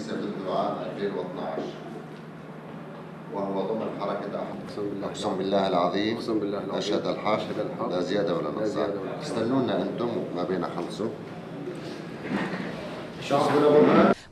الكنيسة بالدعاء 2012 وهو ضمن حركة أحد أقسم بالله العظيم أقسم بالله العظيم. أشهد الحق الحق. لا زيادة ولا لا نقصان. استنونا أنتم ما بين خلصوا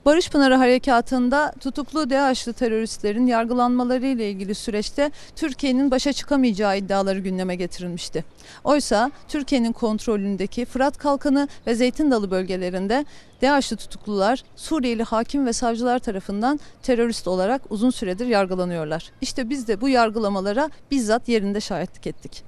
Barış Pınarı Harekatı'nda tutuklu DAEŞ'li teröristlerin yargılanmaları ile ilgili süreçte Türkiye'nin başa çıkamayacağı iddiaları gündeme getirilmişti. Oysa Türkiye'nin kontrolündeki Fırat Kalkanı ve Zeytin Dalı bölgelerinde DAEŞ'li tutuklular Suriyeli hakim ve savcılar tarafından terörist olarak uzun süredir yargılanıyorlar. İşte biz de bu yargılamalara bizzat yerinde şahitlik ettik.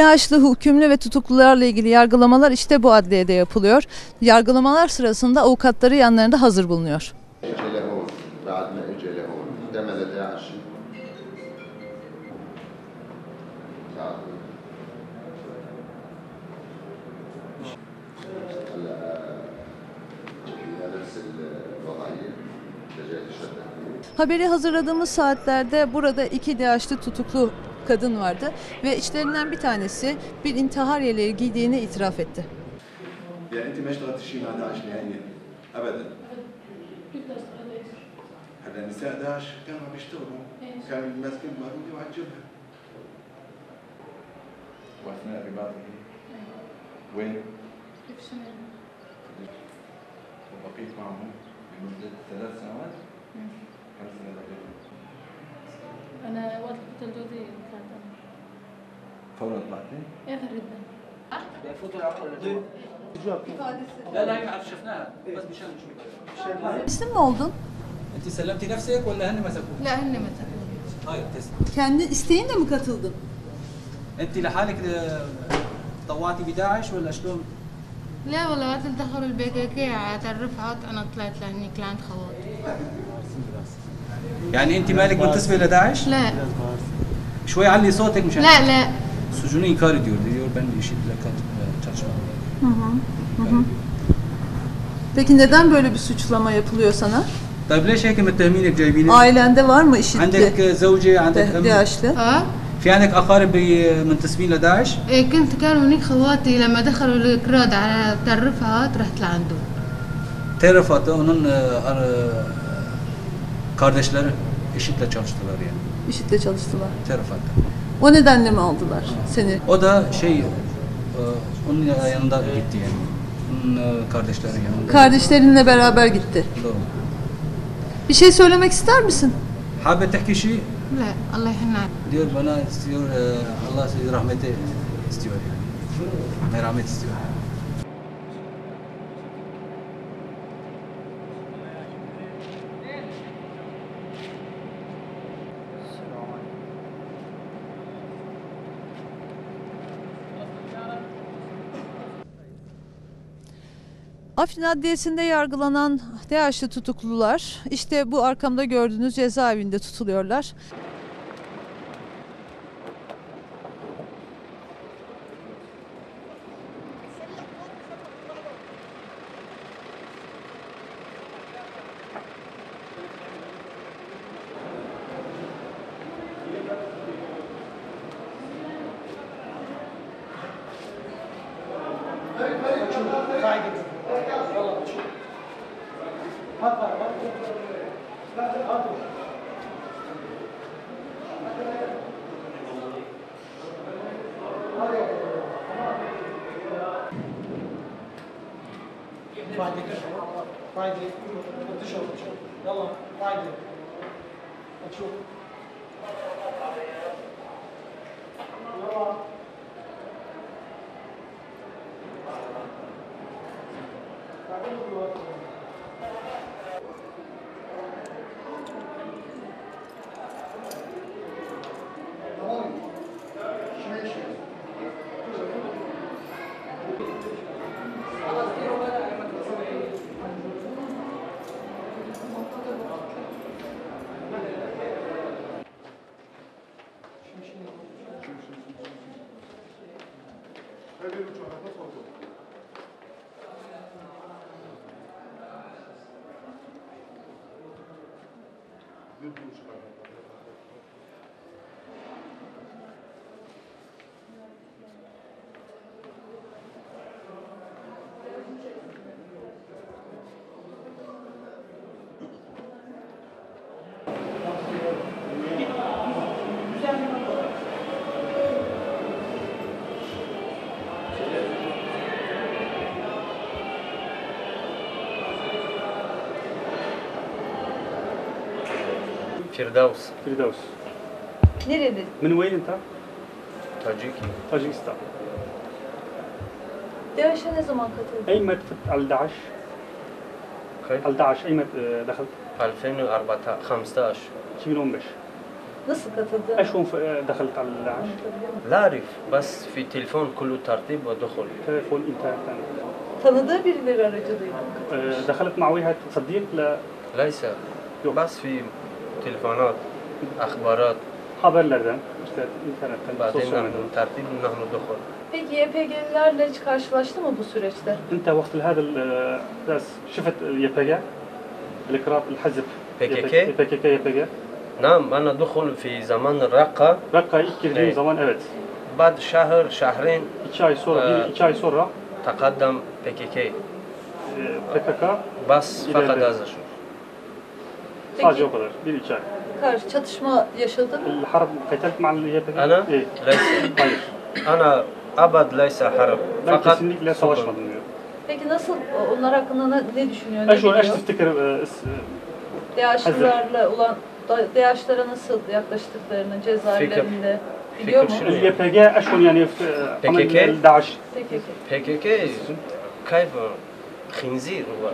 Yaşlı, hükümlü ve tutuklularla ilgili yargılamalar işte bu adliyede yapılıyor. Yargılamalar sırasında avukatları yanlarında hazır bulunuyor. Haberi hazırladığımız saatlerde burada iki DH'li tutuklu kadın vardı ve içlerinden bir tanesi bir intihar yeleği giydiğini itiraf etti. يعني انت ما اشتغلت شيء مع داعش نهائيا ابدا هلا نساء داعش كانوا عم يشتغلوا كانوا ماسكين بارودة وعلى الجبهه واثناء رباطه وين؟ وبقيت معهم لمده ثلاث سنوات كم سنه بقيت؟ انا وقت قتل جوزي فورا طلعتي؟ اخر رده لا لا هي عاد شفناها بس مشان نشوف mi oldun? أنت سلمتي نفسك ولا هن مسكوك؟ لا هن مسكوني طيب تسلم Kendi isteğinle mi katıldın? أنت لحالك طوعتي بداعش ولا شلون؟ لا والله وقت دخلوا البي كي كي على الرفعات أنا طلعت لهنيك لعند خواتي يعني أنت مالك منتسبه لداعش؟ لا شوي علي صوتك مشان لا لا Sucunu inkar ediyor. Diyor ben IŞİD'le kat- çalışmam. Peki neden böyle bir suçlama yapılıyor sana? طيب ليش هيك متهمينك جايبينك؟ Ailende var mı IŞİD'li? عندك زوجة عندك أم DAEŞ'li. اه في عندك أقارب بي- منتسبين لداعش؟ إيه كنت كانوا هنيك خواتي لما دخلوا الكراد على تل رفعات رحت لعندهم Terafat onun e, ar- kardeşleri IŞİD'le çalıştılar yani. IŞİD'le çalıştılar. Terafat. O nedenle mi aldılar seni? O da şey, e, onun yanında gitti yani. Onun e, kardeşlerin yanında. Kardeşlerinle beraber gitti. Doğru. Bir şey söylemek ister misin? Habe tehki şey? La, Allah Diyor bana istiyor, e, Allah sizi rahmeti istiyor yani. Merhamet istiyor. Afrin Adliyesi'nde yargılanan DAEŞ'li tutuklular işte bu arkamda gördüğünüz cezaevinde tutuluyorlar. انت شوف يلا عادي هتشوف يلا تعالوا دلوقتي good news coming. فردوس فردوس Nereli? من وين انت؟ تاجيكي طاجيكستان DAEŞ'e ne zaman katıldın? اي متى فتت على داعش؟ على داعش اي متى آه، دخلت؟ 2014 15 2015 Nasıl katıldın? إيش هون ف- آه، دخلت على داعش؟ لا أعرف بس في تليفون كله ترتيب ودخل تليفون انترنت Tanıdığı birileri aracılığıyla. آه، دخلت مع واحد صديق ل ليس بس في تليفونات أخبارات haberlerden işte internetten, بعدين sosyal نحن medyadan. ترتيب نحن دخل Peki YPG'lilerle hiç karşılaştı mı bu süreçte? انت وقت هذا ال- بس شفت اليباجا الكراب الحزب PKK PKK YPG نعم أنا دخل في زمان الرقة Rakka'ya ilk girdiğim Evet. zaman evet. بعد شهر شهرين İki ay sonra, Ee, bir iki ay sonra تقدم PKK e, PKK بس إلى فقط البيت. هذا شو sadece Peki o kadar. Bir iki ay. karşı çatışma yaşadın mı? الحرب قتلت مع اليباجا أنا إيه ليس hayır. أنا أبد ليس حرب Ben فقط kesinlikle سكن. savaşmadım diyor. Peki nasıl onlar hakkında ne, ne düşünüyor? Ne ايش ايش biliyor? تفتكر آه، اس- DAEŞ'lilerle olan da- DAEŞ'lere nasıl yaklaştıklarını cezaevlerinde biliyor mu? فكر شنو؟ اليباجا ايش هون يعني في آه، عمل PKK؟ داعش PKK. PKK كيف خنزير هو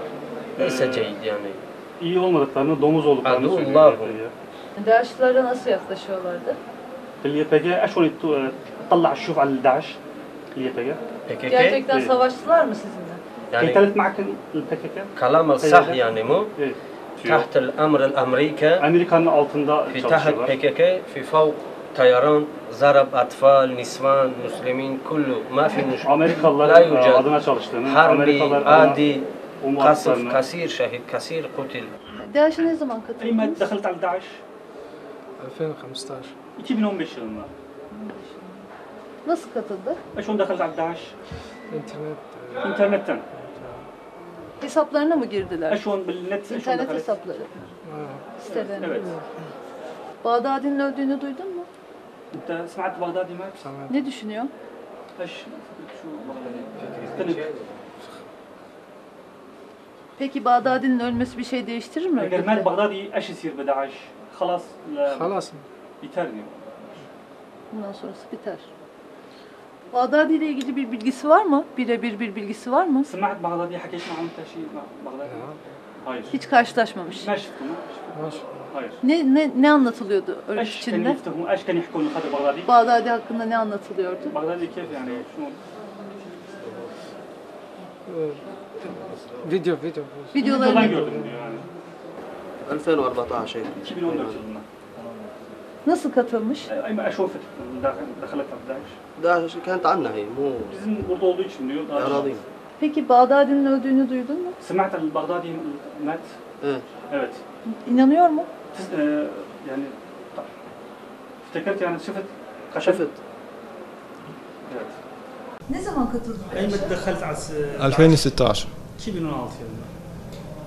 ليس جيد يعني iyi olmadıklarını, domuz olduklarını Adı söylüyor. Allah اليباجا. DAEŞ'lilere nasıl yaklaşıyorlardı? اليباجا ايش هون يط- تطلع الشوف على الداعش اليباجا PKK Gerçekten Evet. savaştılar mı sizinle? يعني قتلت معك الباكيكا كلام الصح يعني مو إيه. تحت الأمر الأمريكي Amerika'nın altında في تحت çalışıyorlar. PKK في فوق طيران ضرب أطفال نسوان مسلمين كله ما في مشكلة Amerikalılar لا e, يوجد adına çalıştığını, حربي Amerikalılar adına عادي قصف umutlarını. كثير شهيد كثير قتل DAEŞ'e ne zaman أي ما katıldınız? دخلت على داعش 2015 2015 yılında. Nasıl katıldı? ايش هون دخلت على داعش؟ انترنت İnternetten. Hesaplarına mı girdiler? ايش هون بالنت ايش هون İnternet دخلت؟ hesapları. آه. Sitelerine. Evet. Bağdadi'nin öldüğünü duydun mu? انت سمعت بغدادي مات؟ سمعت Ne düşünüyor? ايش شو بغدادي؟ Peki Bağdadi'nin ölmesi bir şey değiştirir mi? Eğer Mel Bağdadi eş isir be Daesh. Halas. Halas? Biter diyor. Bundan sonrası biter. Bağdadi ile ilgili bir bilgisi var mı? Birebir bir bilgisi var mı? Sımahat Bağdadi hakeş ma'am teşhir Bağdadi. Hayır. Hiç karşılaşmamış. Meşhur mu? Hayır. Ne, ne, ne anlatılıyordu örgüt içinde? Eşken ihkonu kadı Bağdadi. Bağdadi hakkında ne anlatılıyordu? Bağdadi kef yani. Şunu... فيديو فيديو Videodan Videolarını gördüm diyor yani. 2014 هيك 2014 yılında. nasıl katılmış? اي ما اشوفك دخلت على داعش داعش كانت عنا هي مو bizim burada olduğu için diyor. Daha اراضينا Peki Bağdadi'nin öldüğünü duydun mu? سمعت البغدادي مات إيه evet İnanıyor mu? تس- آه، يعني افتكرت يعني شفت قتل شفت evet. Ne zaman katıldın? اي متى دخلت على الس- 2016 2016 yılında.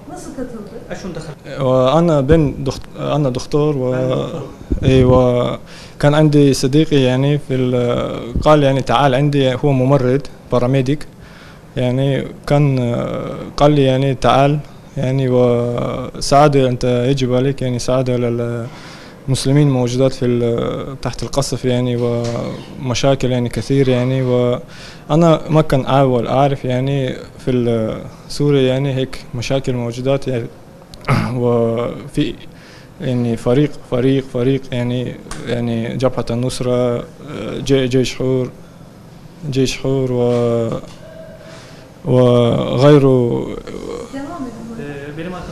Nasıl katıldı? اشون دخلت؟ وأنا بن دخت... أنا دكتور و اي وكان عندي صديقي يعني في ال... قال يعني تعال عندي هو ممرض باراميديك يعني كان قال لي يعني تعال يعني وسعادة انت يجب عليك يعني سعادة للمسلمين موجودات في تحت القصف يعني ومشاكل يعني كثير يعني وأنا ما كان أول أعرف يعني في سوريا يعني هيك مشاكل موجودات يعني. وفي يعني فريق فريق فريق يعني يعني جبهة النصرة جي- جيش حور جيش حور و وغيره.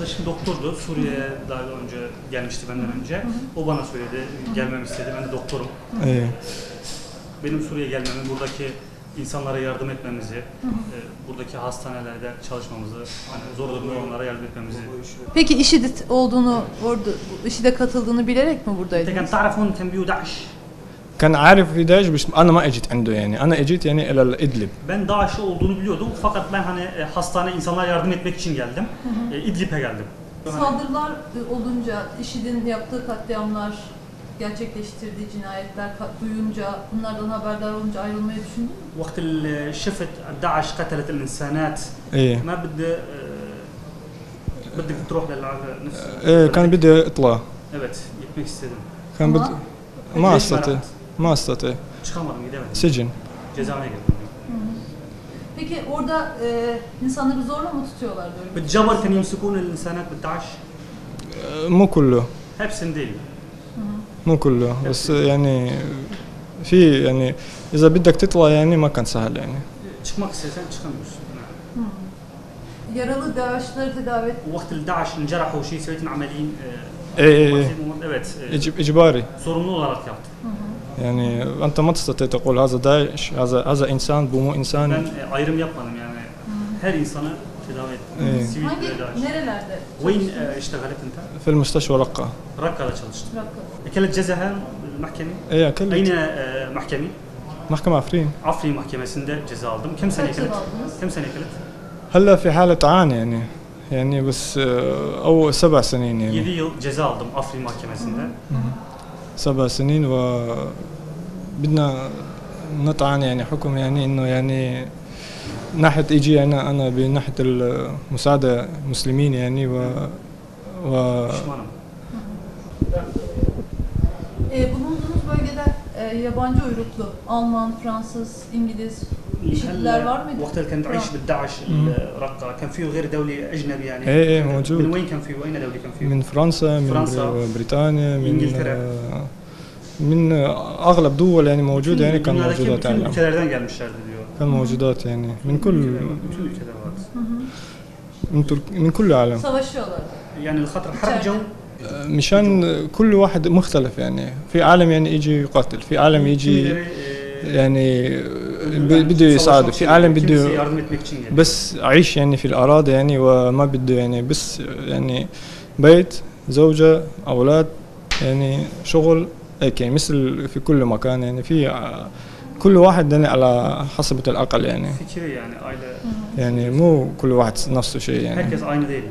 arkadaşım doktordu. Suriye'ye daha önce gelmişti benden önce. O bana söyledi, gelmemi istedi. Ben de doktorum. Benim Suriye'ye gelmemi, buradaki insanlara yardım etmemizi, e, buradaki hastanelerde çalışmamızı, hani zor durumda yardım etmemizi. Peki IŞİD olduğunu, orada IŞİD'e katıldığını bilerek mi buradaydınız? Tekan tarafın tembiyu daş. كان عارف في داعش بس انا ما اجيت عنده يعني انا اجيت يعني الى ادلب Ben DAEŞ'li olduğunu biliyordum fakat ben hani e, hastane insanlara yardım etmek için geldim. E, İdlib'e geldim. Saldırılar olunca, IŞİD'in yaptığı katliamlar, gerçekleştirdiği cinayetler ka- duyunca, bunlardan haberdar olunca ayrılmayı düşündün mü? وقت اللي شفت داعش قتلت الانسانات ايه ما بدي آه، بدك تروح للنفس ايه كان بدي اطلع Evet. Gitmek istedim. كان بد... ما ليش استطيع رحت؟ ما استطيع Çıkamadım gidemedim. سجن Cezaevine girdim. Peki orada e, insanları zorla mı tutuyorlar böyle? بالجبر كانوا يمسكون الانسانات بالدعش مو كله hepsini değil. مو كله بس يعني في يعني اذا بدك تطلع يعني ما كان سهل يعني Çıkmak istesen çıkamıyorsun. Yaralı DAEŞ'ları tedavi et. وقت الدعش انجرحوا شيء سويت عمليين ايه ايه ايه evet e, إج- اجباري sorumlu olarak yaptım. يعني أنت ما تستطيع تقول هذا داعش هذا هذا إنسان بو مو إنسان. ben ayrım yapmadım وين آه، اشتغلت أنت؟ في المستشفى رقة. رقة لا تشلشت أكلت جزاها المحكمة؟ إيه أكلت. أين آه، محكمة؟ محكمة عفرين. عفرين محكمة سند جزاء aldım كم سنة أكلت؟ كم سنة أكلت؟ هلا في حالة عاني يعني. يعني بس آه، أو سبع سنين يعني. 7 yıl ceza aldım afri mahkemesinde سبع سنين و بدنا نطعن يعني حكم يعني إنه يعني ناحية إيجي أنا أنا بناحية المساعدة المسلمين يعني و و. E, bulunduğunuz bölgede e, yabancı uyruklu Alman, Fransız, İngiliz وقت اللي كنت أعيش بالدعش الرقة. كان فيه غير دولي أجنبي يعني. إيه إيه من موجود وين كان فيه؟ وأين دولي كان فيه؟ من فرنسا من فرنسا. بر- بريطانيا من إنجلترا. آه، من آه، أغلب دول يعني موجودة يعني كان موجودات يعني. كان موجودات يعني من كل. من, من كل العالم. يعني الخطر حرب جو مشان كل واحد مختلف يعني. في عالم يعني يجي يقاتل في عالم يجي يعني بده يساعده في عالم بده. بس عيش يعني في الأراضي يعني وما بده يعني بس يعني بيت زوجة أولاد يعني شغل هيك يعني مثل في كل مكان يعني في كل واحد يعني على حسب الأقل يعني Fikri yani aile. يعني مو كل واحد نفسه شيء يعني Herkes aynı değil.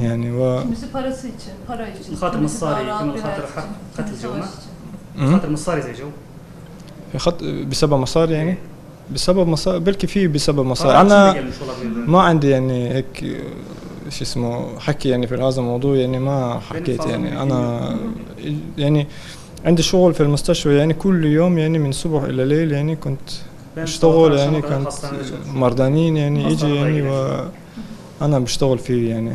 يعني و Kimisi parası için, para için. الخاطر kimisi daha مصاري hayat حق قتل جونا. مم. خاطر مصاري زي جو خط بسبب مصاري يعني بسبب مصاري بلكي في بسبب مصاري gelmiş olabilirler. ما عندي يعني هيك شو اسمه حكي يعني في هذا الموضوع يعني ما حكيت يعني أنا يعني عندي شغل في المستشفى يعني كل يوم يعني من صبح إلى ليل يعني كنت sabahtan يعني كنت. مرضانين يعني يجي يعني. وأنا بشتغل فيه يعني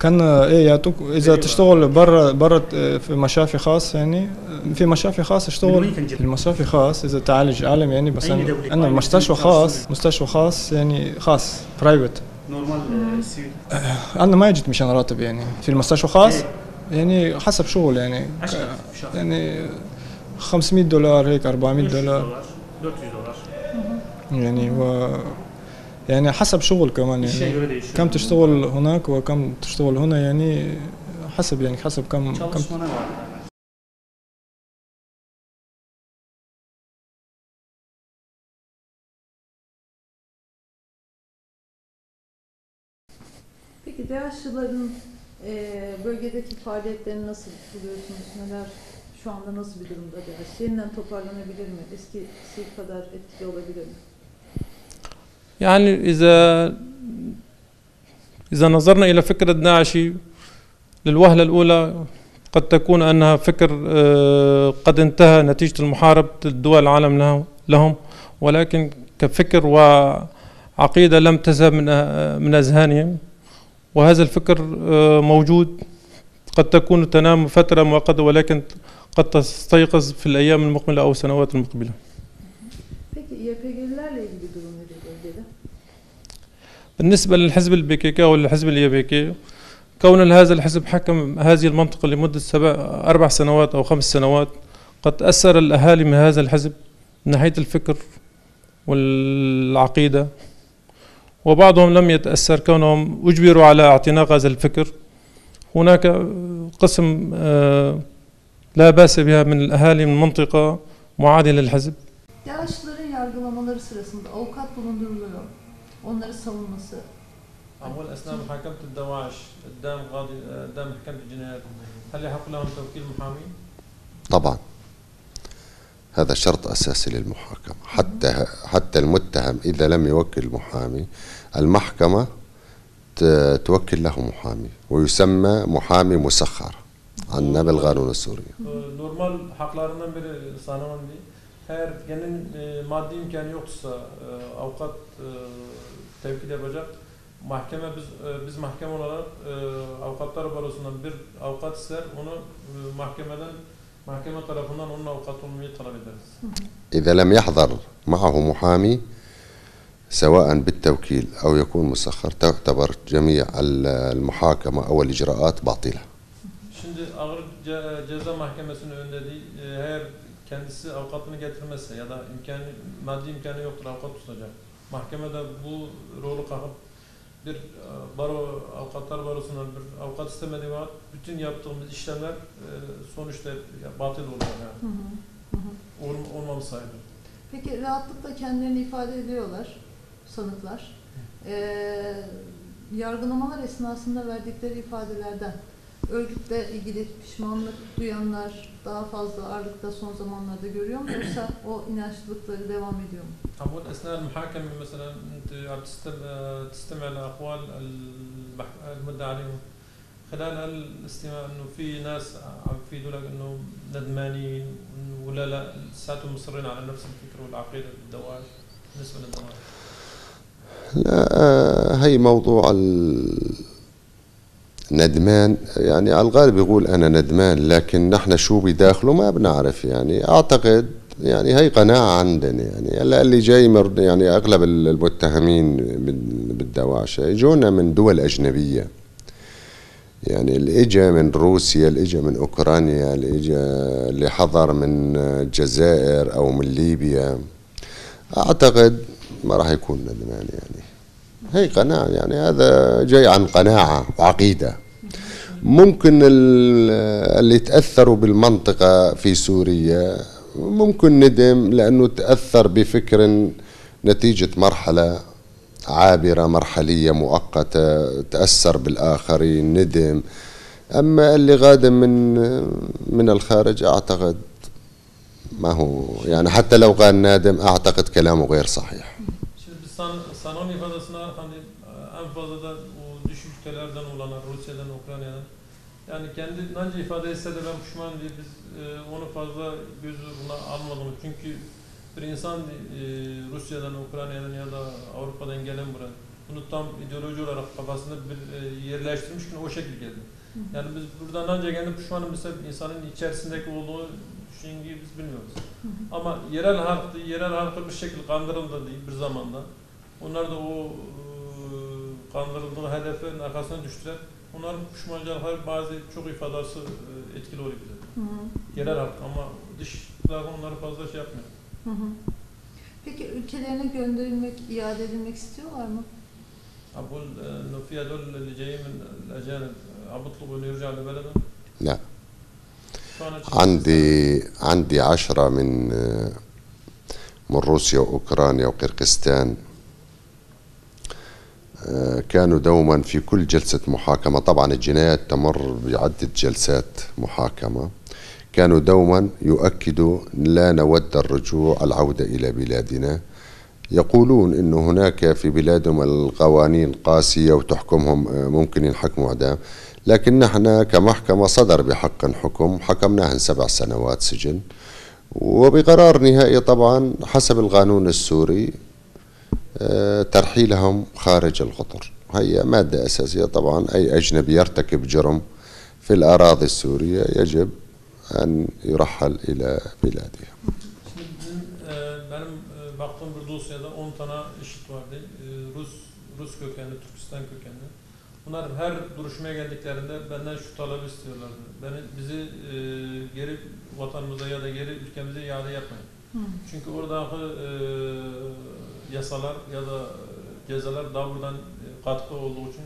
كان إيه يعطوك إذا تشتغل برا برا في مشافي خاص يعني في مشافي خاص اشتغل؟ في المشافي خاص إذا تعالج عالم يعني بس أنا أي مستشفى؟ خاص مستشفى خاص يعني خاص برايفت Normal e, sivil. أنا ما اجت مشان راتب يعني في المستشفى خاص. يعني حسب شغل يعني. يعني 500 دولار هيك 400 500 دولار dolar, 400 dolar. يعني و يعني حسب شغل كمان İşe يعني göre değişiyor. كم تشتغل هناك وكم تشتغل هنا يعني حسب يعني حسب كم كم Çalışmana var. yani. Peki DAEŞ'lıların e, bölgedeki faaliyetlerini nasıl buluyorsunuz? Neler şu anda nasıl bir durumda DAEŞ? Yeniden toparlanabilir mi? Eskisi kadar etkili olabilir mi? يعني إذا إذا نظرنا إلى فكرة داعشي للوهلة الأولى قد تكون أنها فكر آه، قد انتهى نتيجة المحاربة الدول العالم له- لهم ولكن كفكر وعقيدة لم تذهب من من أذهانهم. وهذا الفكر آه، موجود. قد تكون تنام فترة مؤقتة ولكن قد تستيقظ في الأيام المقبلة أو السنوات المقبلة. Peki YPG'lilerle ilgili durum nedir bölgede? بالنسبة للحزب البيكيكا والحزب اليابيكي كون هذا الحزب حكم هذه المنطقة لمدة سبع أربع سنوات أو خمس سنوات قد تأثر الأهالي من هذا الحزب من ناحية الفكر والعقيدة وبعضهم لم يتأثر كونهم أجبروا على اعتناق هذا الفكر هناك قسم آه، لا بأس بها من الأهالي من منطقة معادية للحزب yargılamaları sırasında avukat bulunduruluyor. Onları savunması. أول أثناء محاكمة الدواعش قدام قاضي قدام محكمة الجنايات هل يحق لهم توكيل محامي؟ طبعا هذا شرط أساسي للمحاكمة حتى حتى المتهم إذا لم يوكل محامي المحكمة توكل له محامي ويسمى محامي مسخر عنا بالقانون السوري normal haklarından biri değil. Eğer kendin e, maddi imkanı yoksa e, avukat e, tevkil yapacak. Mahkeme biz e, biz mahkeme olarak e, avukatlar barosundan bir avukat ister onu e, mahkemeden mahkeme tarafından onun avukat olmayı talep ederiz. إذا لم يحضر معه محامي سواء بالتوكيل أو يكون مسخر تعتبر جميع ال- المحاكمة أو الإجراءات باطلة Şimdi ağır ce- ceza mahkemesinin önünde değil, e, eğer kendisi avukatını getirmezse ya da imkanı, maddi imkanı yoktur avukat tutacak. Mahkemede bu rolü kalkıp bir e, baro, avukatlar barosuna bir avukat istemediği vakit bütün yaptığımız işlemler e, sonuçta batıl olur yani. Ol, olmamız sayılır. Peki rahatlıkla kendilerini ifade ediyorlar sanıklar. Ee, yargılamalar esnasında verdikleri ifadelerden örgütle ilgili pişmanlık duyanlar daha fazla ağırlıkta son zamanlarda görüyor mu? Yoksa o inançlılıkları devam ediyor mu? طب اثناء المحاكمه مثلا انت عم تستمع تستمع لاقوال المدعى عليهم خلال هالاستماع انه في ناس عم يفيدوا لك انه ندمانين ولا لا لساتهم مصرين على نفس الفكر والعقيده بالدواعش بالنسبة للدواعش لا هي موضوع الندمان يعني على الغالب يقول أنا ندمان لكن نحن شو بداخله ما بنعرف يعني أعتقد يعني هي قناعة عندنا يعني هلا اللي جاي مر يعني أغلب المتهمين بال- بالدواعشة يجونا من دول أجنبية. يعني اللي اجى من روسيا اللي اجى من أوكرانيا اللي اجى اللي حضر من الجزائر أو من ليبيا. أعتقد ما راح يكون ندمان يعني. هي قناعة يعني هذا جاي عن قناعة وعقيدة. ممكن ال- اللي تأثروا بالمنطقة في سوريا ممكن ندم لأنه تأثر بفكر نتيجة مرحلة عابرة مرحلية مؤقتة تأثر بالآخرين ندم. أما اللي غادم من من الخارج أعتقد ما هو. يعني حتى لو قال نادم أعتقد كلامه غير صحيح. Yani kendi nanca ifade etse de ben pişman diye biz e, onu fazla göz buna almadım. Çünkü bir insan e, Rusya'dan, Ukrayna'dan ya da Avrupa'dan gelen buraya bunu tam ideoloji olarak kafasında bir e, yerleştirmiş ki o şekilde geldi. Yani biz buradan ancak kendi pişmanım mesela insanın içerisindeki olduğu düşünceyi biz bilmiyoruz. Ama yerel halk, yerel halkı bir şekilde kandırıldı değil bir zamanda. Onlar da o e, kandırıldığı hedefin arkasına düştüler. Onların pişmancalıkları bazı çok ifadesi e, etkili oluyor bize. Hı hı. Yerel halk ama dışlar onları fazla şey yapmıyor. Hı hı. Peki ülkelerine gönderilmek, iade edilmek istiyorlar mı? أقول إنه في هذول اللي جايين من الأجانب عم بيطلبوا إنه يرجعوا لبلدهم لا شو أنا عندي عندي عشرة من من روسيا وأوكرانيا وقرقستان آه، كانوا دوما في كل جلسة محاكمة. طبعا الجنايات تمر بعدة جلسات محاكمة. كانوا دوما يؤكدوا لا نود الرجوع العودة إلى بلادنا. يقولون أن هناك في بلادهم القوانين قاسية وتحكمهم آه، ممكن ينحكموا إعدام لكن نحن كمحكمة صدر بحق حكم حكمناهن سبع سنوات سجن. وبقرار نهائي طبعا حسب القانون السوري آه، ترحيلهم خارج القطر هي مادة أساسية طبعا أي أجنبي يرتكب جرم في الأراضي السورية يجب أن يرحل إلى بلاده Şimdi bizim, e, benim e, baktığım bir dosyada 10 tane işit vardı. E, Rus Rus kökenli, Türkistan kökenli. Bunlar her duruşmaya geldiklerinde benden şu talebi istiyorlardı. Beni bizi e, geri vatanımıza ya da geri ülkemize iade yapmayın. Hı. Çünkü oradaki e, yasalar ya da e, cezalar daha buradan e, katkı olduğu için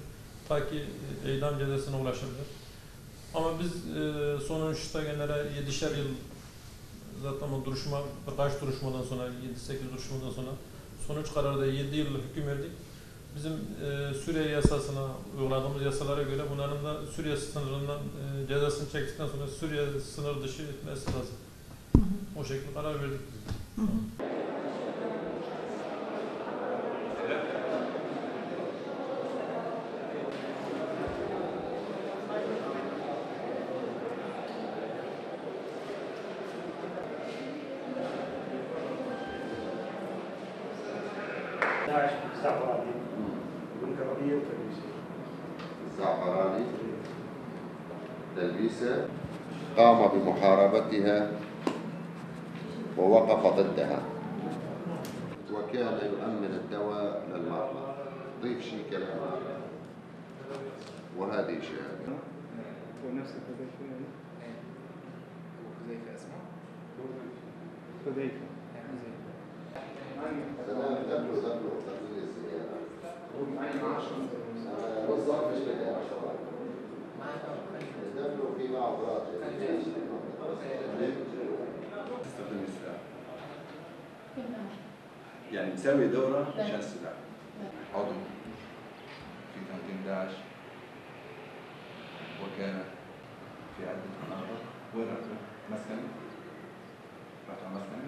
ta ki e, idam cezasına ulaşabilir. Ama biz sonuçta genelde 7'şer yıl zaten o duruşma, birkaç duruşmadan sonra, 7-8 duruşmadan sonra sonuç kararda 7 yıl hüküm verdik. Bizim Suriye yasasına uyguladığımız yasalara göre bunların da Suriye sınırından cezasını çektikten sonra Suriye sınır dışı etmesi lazım. Hı hı. O şekilde karar verdik. Biz. Hı hı. بمحاربتها ووقف ضدها. وكان يؤمن الدواء للمرضى ضيف شيء كلام وهذه شهادة ونفس حذيفة يعني حذيفة اسمه حذيفة سلام قبله قبله الزيادة بالضبط مش بدي قبله في بعض راجع استخدم السلاح يعني مساوي دورة عشان السلاح عضو في تنظيم داعش. وكان في عدة مناطق وين رحت؟ مسكن. على مسكن.